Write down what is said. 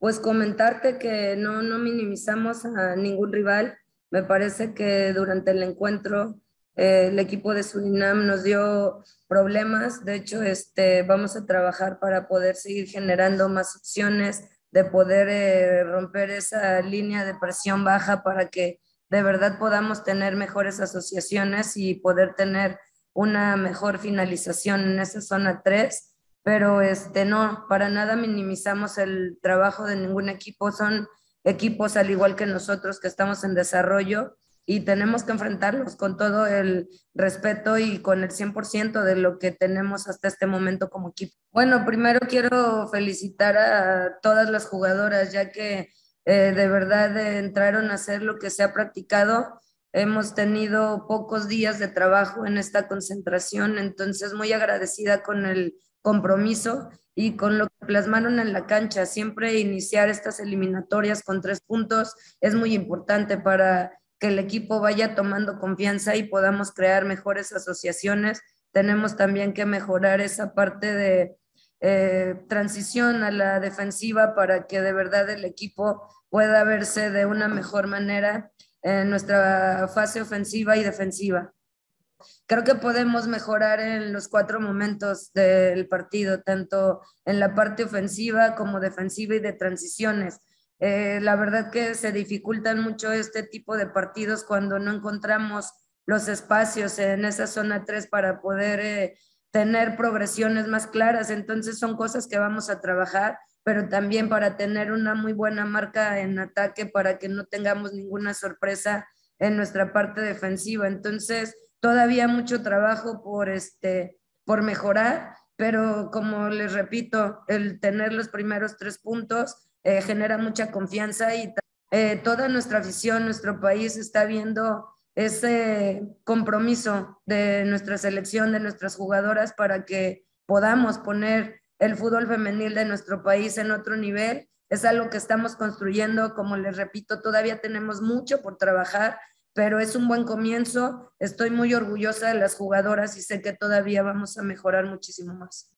pues comentarte que no, no minimizamos a ningún rival. Me parece que durante el encuentro eh, el equipo de Surinam nos dio problemas. De hecho, este, vamos a trabajar para poder seguir generando más opciones, de poder eh, romper esa línea de presión baja para que de verdad podamos tener mejores asociaciones y poder tener una mejor finalización en esa zona 3, pero este no, para nada minimizamos el trabajo de ningún equipo, son equipos al igual que nosotros que estamos en desarrollo y tenemos que enfrentarlos con todo el respeto y con el 100% de lo que tenemos hasta este momento como equipo. Bueno, primero quiero felicitar a todas las jugadoras ya que eh, de verdad entraron a hacer lo que se ha practicado. Hemos tenido pocos días de trabajo en esta concentración, entonces muy agradecida con el compromiso y con lo que plasmaron en la cancha. Siempre iniciar estas eliminatorias con tres puntos es muy importante para que el equipo vaya tomando confianza y podamos crear mejores asociaciones. Tenemos también que mejorar esa parte de eh, transición a la defensiva para que de verdad el equipo pueda verse de una mejor manera en nuestra fase ofensiva y defensiva. Creo que podemos mejorar en los cuatro momentos del partido, tanto en la parte ofensiva como defensiva y de transiciones. Eh, la verdad que se dificultan mucho este tipo de partidos cuando no encontramos los espacios en esa zona 3 para poder eh, tener progresiones más claras. Entonces son cosas que vamos a trabajar, pero también para tener una muy buena marca en ataque para que no tengamos ninguna sorpresa en nuestra parte defensiva. Entonces, todavía mucho trabajo por este por mejorar, pero como les repito, el tener los primeros tres puntos eh, genera mucha confianza y eh, toda nuestra afición, nuestro país está viendo ese compromiso de nuestra selección, de nuestras jugadoras, para que podamos poner el fútbol femenil de nuestro país en otro nivel. Es algo que estamos construyendo, como les repito, todavía tenemos mucho por trabajar, pero es un buen comienzo. Estoy muy orgullosa de las jugadoras y sé que todavía vamos a mejorar muchísimo más.